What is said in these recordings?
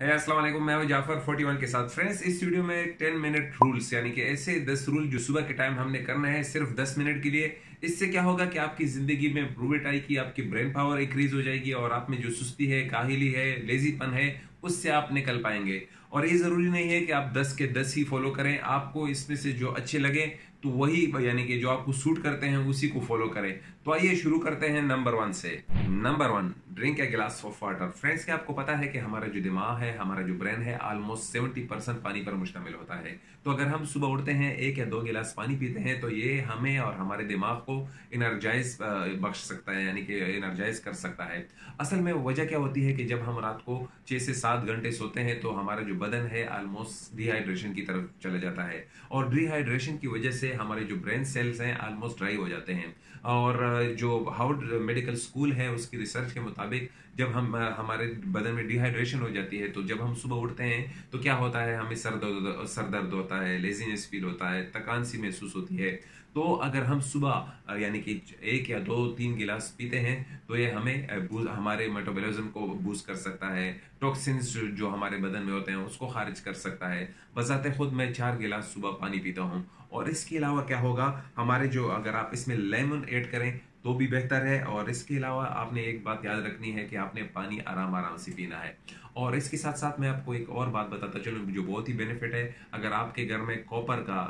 है वालेकुम, मैं हूँ जाफ़र 41 के साथ। फ्रेंड्स इस वीडियो में 10 मिनट रूल्स यानी कि ऐसे 10 रूल जो सुबह के टाइम हमने करना है सिर्फ़ 10 मिनट के लिए। इससे क्या होगा कि आपकी ज़िंदगी में इंप्रूवमेंट आएगी, आपकी ब्रेन पावर इंक्रीज हो जाएगी और आप में जो सुस्ती है, काहिली है लेजीपन है, उससे आप निकल पाएँगे। और ये ज़रूरी नहीं है कि आप 10 के 10 ही फॉलो करें। आपको इसमें से जो अच्छे लगे तो वही यानी कि जो आपको सूट करते हैं, उसी को फॉलो करें। तो आइए शुरू करते हैं नंबर वन से। Number one drink a glass of water friends क्या आपको पता है कि हमारा जो दिमाग है, हमारा जो ब्रेन है ऑलमोस्ट सेवेंटी परसेंट पानी पर मुश्तमिल होता है। तो अगर हम सुबह उठते हैं, एक या दो गिलास पानी पीते हैं तो ये हमें और हमारे दिमाग को इनर्जाइज बख्श सकता है, यानी कि इनर्जाइज कर सकता है। असल में वजह क्या होती है कि जब हम रात को छह से सात घंटे सोते हैं तो हमारा जो बदन है ऑलमोस्ट डिहाइड्रेशन की तरफ़ चला जाता है। और डिहाइड्रेशन की वजह से हमारे जो ब्रेन सेल्स हैं ऑलमोस्ट ड्राई हो जाते हैं। और, जो हाउड मेडिकल स्कूल है, उसकी रिसर्च के मुताबिक जब हम हमारे बदन में डिहाइड्रेशन हो जाती है तो जब हम सुबह उठते हैं तो क्या होता है? हमें सर दर्द सर दर्द होता है लेजीनेस फील होता है, थकान सी महसूस होती है। तो अगर हम सुबह यानी कि एक या दो, तीन गिलास पीते हैं तो ये हमें हमारे मेटाबॉलिज्म को बूस्ट कर सकता है। टॉक्सिन्स जो हमारे बदन में होते हैं, उसको खारिज कर सकता है। बजाते खुद मैं चार गिलास सुबह पानी पीता हूँ। और इसके अलावा क्या होगा? हमारे जो, अगर आप इसमें लेमन ऐड करें तो भी बेहतर है। और इसके अलावा आपने एक बात याद रखनी है कि आपने पानी आराम आराम से पीना है। और इसके साथ साथ मैं आपको एक और बात बताता चलूँ, जो बहुत ही बेनिफिट है। अगर आपके घर में कॉपर का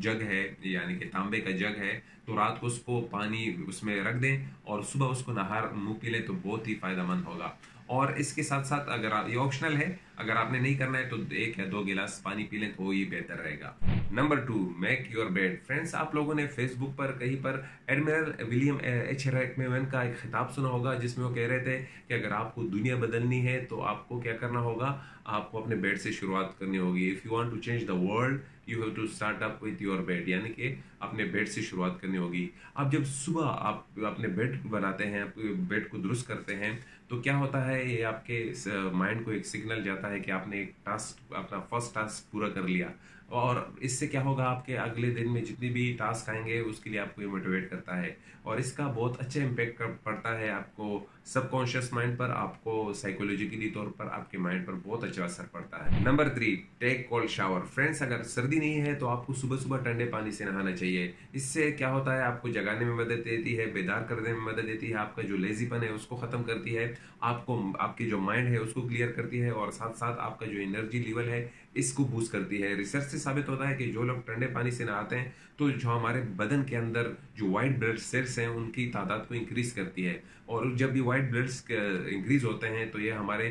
जग है, यानी कि तांबे का जग है तो रात को उसको पानी उसमें रख दें और सुबह उसको नहार मुँह पी लें तो बहुत ही फ़ायदेमंद होगा। और इसके साथ साथ अगर आप, ये ऑप्शनल है, अगर आपने नहीं करना है तो एक या दो गिलास पानी पी लें तो ये बेहतर रहेगा। Number two make your bed friends आप लोगों ने फेसबुक पर कहीं पर एडमिरल विलियम एच रैकमेवन का एक खिताब सुना होगा, जिसमें वो कह रहे थे कि अगर आपको दुनिया बदलनी है तो आपको क्या करना होगा? आपको अपने बेड से शुरुआत करनी होगी। If you want to change the world you have to start up with your bed यानी कि अपने बेड से शुरुआत करनी होगी। अब जब सुबह आप अपने बेड बनाते हैं बेड को दुरुस्त करते हैं तो क्या होता है, ये आपके माइंड को एक सिग्नल जाता है कि आपने एक टास्क अपना फ़र्स्ट टास्क पूरा कर लिया। और इससे क्या होगा, आपके अगले दिन में जितनी भी टास्क आएँगे, उसके लिए आपको ये मोटिवेट करता है। और इसका बहुत अच्छा इम्पेक्ट पड़ता है आपको सबकॉन्शियस माइंड पर, आपको साइकोलॉजिकली तौर पर, आपके माइंड पर बहुत अच्छा असर पड़ता है। Number three take cold shower friends अगर सर्दी नहीं है तो आपको सुबह सुबह ठंडे पानी से नहाना चाहिए। इससे क्या होता है, आपको जगाने में मदद देती है, बेदार करने में मदद देती है, आपका जो लेजीपन है, उसको खत्म करती है, आपको, आपकी जो माइंड है, उसको क्लियर करती है, और साथ साथ आपका जो एनर्जी लेवल है, इसको बूस्ट करती है। रिसर्च साबित होता है कि जो लोग ठंडे पानी से नहाते हैं तो जो हमारे बदन के अंदर जो व्हाइट ब्लड सेल्स हैं, उनकी तादाद को इंक्रीज करती है। और जब भी व्हाइट ब्लड्स इंक्रीज होते हैं तो ये हमारे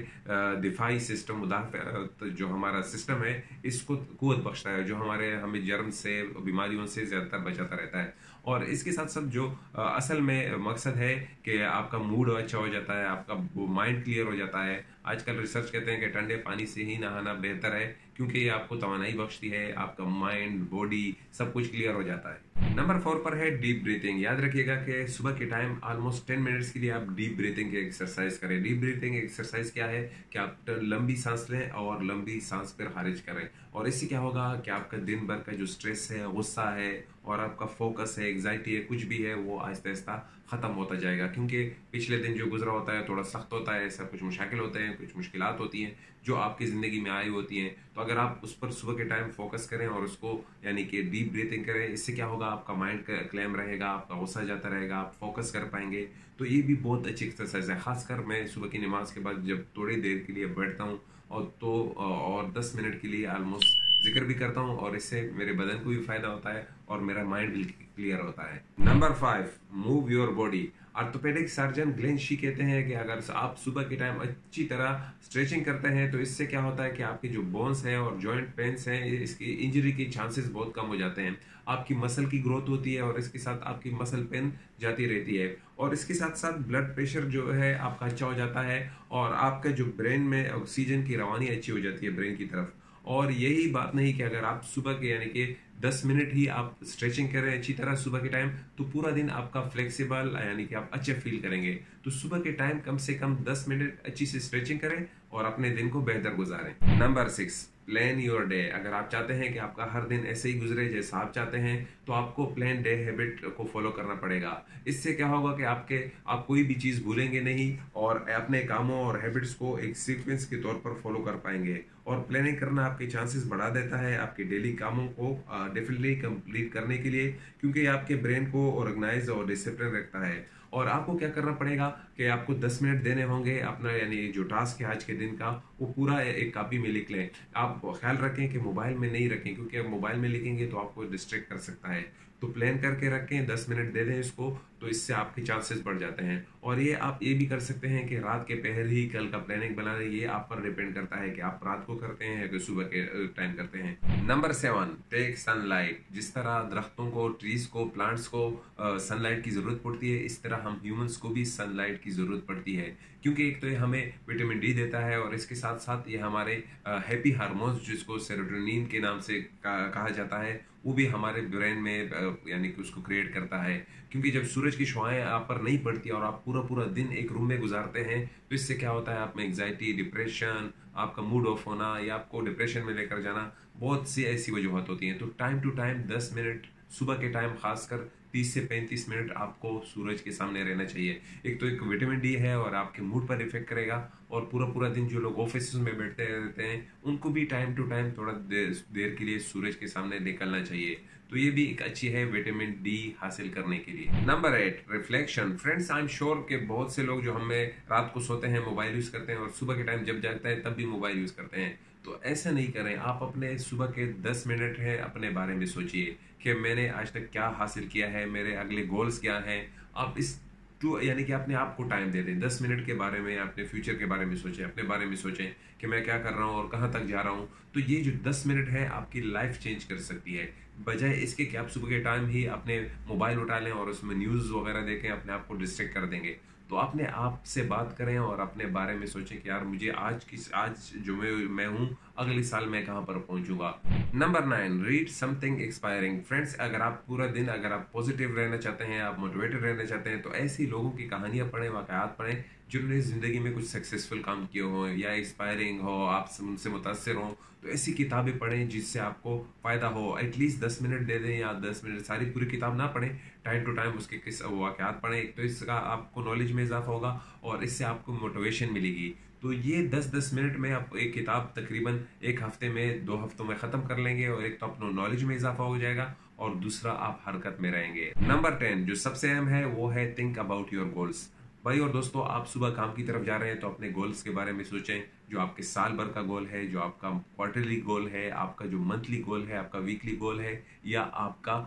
दिफाई सिस्टम उदाहरण जो हमारा सिस्टम है, इसको कुत बख्शता है। जो हमारे, हमें जर्म से, बीमारियों से ज़्यादातर बचाता रहता है। और इसके साथ साथ जो असल में मकसद है कि आपका मूड अच्छा हो जाता है, आपका माइंड क्लियर हो जाता है। आजकल रिसर्च कहते हैं कि ठंडे पानी से ही नहाना बेहतर है, क्योंकि ये आपको तोानाई बख्शती है, आपका माइंड बॉडी सब कुछ क्लियर हो जाता है। नंबर फोर पर है डीप ब्रीथिंग याद रखिएगा कि सुबह के टाइम ऑलमोस्ट टेन मिनट्स के लिए आप डीप ब्रीथिंग की एक्सरसाइज करें। डीप ब्रीथिंग एक्सरसाइज क्या है? कि आप लंबी सांस लें और लंबी सांस पर खारिज करें। और इससे क्या होगा कि आपका दिन भर का जो स्ट्रेस है, गुस्सा है और आपका फोकस है एग्जाइटी है, कुछ भी है, वो आहिस्ता आहिस्ता ख़त्म होता जाएगा। क्योंकि पिछले दिन जो गुजरा होता है, थोड़ा सख्त होता है ऐसा कुछ मुशाकिल होते हैं, कुछ मुश्किल होती हैं, जो आपकी ज़िंदगी में आई होती हैं। तो अगर आप उस पर सुबह के टाइम फोकस करें और उसको, यानी कि डीप ब्रीथिंग करें, इससे क्या होगा? आपका माइंड क्लेम रहेगा, आपका गुस्सा जाता रहेगा, आप फोकस कर पाएँगे। तो ये भी बहुत अच्छी एक्सरसाइज है। खासकर मैं सुबह की नमाज़ के बाद जब थोड़ी देर के लिए बैठता हूँ, और तो और दस मिनट के लिए ऑलमोस्ट ज़िक्र भी करता हूँ और इससे मेरे बदन को भी फ़ायदा होता है और मेरा माइंड भी क्लियर होता है। Number five move your body orthopaedic surgeon Glenn Shi कहते हैं कि अगर आप सुबह के टाइम अच्छी तरह स्ट्रेचिंग करते हैं तो इससे क्या होता है कि आपके जो बोन्स हैं और जॉइंट पेन्स हैं इसकी इंजरी के चांसेस बहुत कम हो जाते हैं। आपकी मसल की ग्रोथ होती है और इसके साथ आपकी मसल पेन जाती रहती है। और इसके साथ साथ ब्लड प्रेशर जो है, आपका अच्छा हो जाता है और आपका जो ब्रेन में ऑक्सीजन की रवानी अच्छी हो जाती है ब्रेन की तरफ़। और यही बात नहीं कि अगर आप सुबह के, यानी कि 10 मिनट ही आप स्ट्रेचिंग करें अच्छी तरह सुबह के टाइम तो पूरा दिन आपका फ्लेक्सिबल यानी कि आप अच्छे फील करेंगे। तो सुबह के टाइम कम से कम 10 मिनट अच्छी से स्ट्रेचिंग करें और अपने दिन को बेहतर गुजारें। Number six plan your day अगर आप चाहते हैं कि आपका हर दिन ऐसे ही गुजरे जैसा आप चाहते हैं तो आपको प्लान डे हैबिट को फॉलो करना पड़ेगा। इससे क्या होगा कि आपके, आप कोई भी चीज़ भूलेंगे नहीं और अपने कामों और हैबिट्स को एक सीक्वेंस के तौर पर फॉलो कर पाएँगे। और प्लानिंग करना आपके चांसेस बढ़ा देता है आपके डेली कामों को डेफिनेटली कंप्लीट करने के लिए, क्योंकि आपके ब्रेन को ऑर्गेनाइज और डिसिप्लिन रखता है। और आपको क्या करना पड़ेगा कि आपको 10 मिनट देने होंगे अपना, यानी जो टास्क है आज के दिन का वो पूरा एक कापी में लिख लें। आप ख्याल रखें कि मोबाइल में नहीं रखें, क्योंकि आप मोबाइल में लिखेंगे तो आपको डिस्ट्रैक्ट कर सकता है। तो प्लान करके रखें, दस मिनट दे दें इसको तो इससे आपके चांसेस बढ़ जाते हैं। और ये आप ये भी कर सकते हैं कि रात के पहर ही कल का प्लानिंग बना रहे ये आप पर डिपेंड करता है कि आप रात को करते हैं या सुबह के टाइम करते हैं। नंबर सेवन टेक सनलाइट जिस तरह दरख्तों को ट्रीज को प्लांट्स को सनलाइट की ज़रूरत पड़ती है, इस तरह हम ह्यूमंस को भी सनलाइट की ज़रूरत पड़ती है। क्योंकि एक तो ये हमें विटामिन डी देता है और इसके साथ साथ साथ ये हमारे हैप्पी हार्मोन्स जिसको सेरोटोनिन के नाम से कहा जाता है, वो भी हमारे ब्रेन में यानी कि उसको क्रिएट करता है। क्योंकि जब सूरज की शुआएँ आप पर नहीं पड़ती और आप पूरा पूरा दिन एक रूम में गुजारते हैं तो इससे क्या होता है, आप में एग्जाइटी डिप्रेशन आपका मूड ऑफ़ होना या आपको डिप्रेशन में लेकर जाना, बहुत सी ऐसी वजूहत होती हैं। तो टाइम टू टाइम दस मिनट सुबह के टाइम खासकर 30 से 35 मिनट आपको सूरज के सामने रहना चाहिए। एक तो एक विटामिन डी है और आपके मूड पर इफ़ेक्ट करेगा और पूरा पूरा दिन जो लोग ऑफ़िस में बैठते रहते हैं उनको भी टाइम टू टाइम थोड़ा देर, देर के लिए सूरज के सामने निकलना चाहिए। तो ये भी एक अच्छी है विटामिन डी हासिल करने के लिए। Number eight reflection friends I am sure के बहुत से लोग जो हमें रात को सोते हैं मोबाइल यूज़ करते हैं और सुबह के टाइम जब जागता है तब भी मोबाइल यूज़ करते हैं। तो ऐसा नहीं करें। आप अपने सुबह के दस मिनट हैं, अपने बारे में सोचिए कि मैंने आज तक क्या हासिल किया है, मेरे अगले गोल्स क्या हैं। आप इस टू यानी कि अपने आप को टाइम दे दें। दस मिनट के बारे में, अपने फ्यूचर के बारे में सोचें, अपने बारे में सोचें कि मैं क्या कर रहा हूँ और कहाँ तक जा रहा हूँ। तो ये जो दस मिनट है, आपकी लाइफ चेंज कर सकती है। बजाय इसके कि आप सुबह के टाइम ही अपने मोबाइल उठा लें और उसमें न्यूज़ वगैरह देखें, अपने आप को डिस्ट्रैक्ट कर देंगे। तो अपने आप से बात करें और अपने बारे में सोचें कि यार मुझे आज किस, आज जो मैं मैं हूँ, अगले साल मैं कहाँ पर पहुँचूँगा। Number nine read something expiring friends अगर आप पूरा दिन, अगर आप पॉजिटिव रहना चाहते हैं, आप मोटिवेटेड रहना चाहते हैं तो ऐसी लोगों की कहानियाँ पढ़ें, वाकयात पढ़ें जिन्होंने ज़िंदगी में कुछ सक्सेसफुल काम किए हो या इंस्पायरिंग हो, आप उनसे मुतासर हो तो ऐसी किताबें पढ़ें जिससे आपको फ़ायदा हो। एटलीस्ट दस मिनट दे दें या दस मिनट सारी पूरी किताब ना पढ़ें। टाइम टू टाइम उसके किस वाक़ात पढ़ें। तो इसका आपको नॉलेज में इजाफा होगा और इससे आपको मोटिवेशन मिलेगी। तो ये दस दस मिनट में आप एक किताब तकरीबन एक हफ़्ते में, दो हफ्तों में ख़त्म कर लेंगे और एक तो अपना नॉलेज में इजाफा हो जाएगा और दूसरा आप हरकत में रहेंगे। नंबर टेन जो सबसे अहम है, वो है थिंक अबाउट योर गोल्स भाई, और दोस्तों, आप सुबह काम की तरफ़ जा रहे हैं तो अपने गोल्स के बारे में सोचें, जो आपके साल भर का गोल है, जो आपका क्वार्टरली गोल है, आपका जो मंथली गोल है, आपका वीकली गोल है, या आपका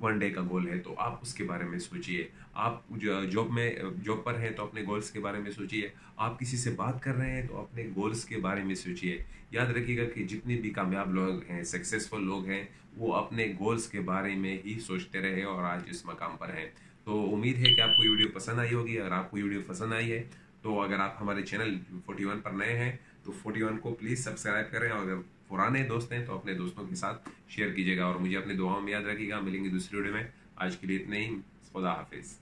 वन डे का गोल है तो आप उसके बारे में सोचिए। आप जॉब में जॉब पर हैं तो अपने गोल्स के बारे में सोचिए। आप किसी से बात कर रहे हैं तो अपने गोल्स के बारे में सोचिए। याद रखिएगा कि जितने भी कामयाब लोग हैं सक्सेसफुल लोग हैं, वो अपने गोल्स के बारे में ही सोचते रहे और आज इस मकाम पर हैं। तो उम्मीद है कि आपको ये वीडियो पसंद आई होगी। अगर आपको ये वीडियो पसंद आई है तो अगर आप हमारे चैनल 41 पर नए हैं तो 41 को प्लीज़ सब्सक्राइब करें और अगर पुराने दोस्त हैं तो अपने दोस्तों के साथ शेयर कीजिएगा और मुझे अपने दुआओं में याद रखिएगा। मिलेंगे दूसरी वीडियो में। आज के लिए इतने ही। खुदा हाफिज़।